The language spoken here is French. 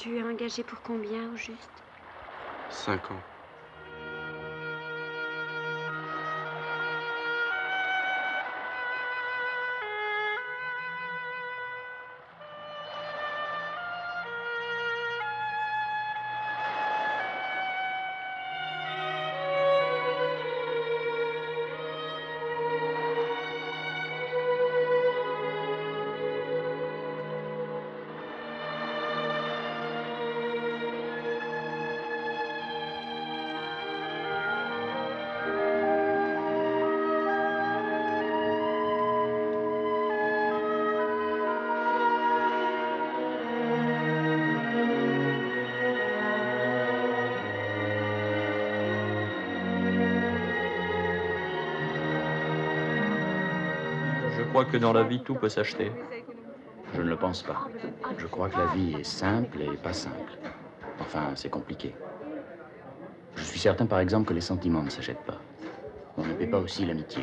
Tu es engagé pour combien au juste? Cinq ans. Je crois que dans la vie, tout peut s'acheter. Je ne le pense pas. Je crois que la vie est simple et pas simple. Enfin, c'est compliqué. Je suis certain, par exemple, que les sentiments ne s'achètent pas. On ne paie pas aussi l'amitié.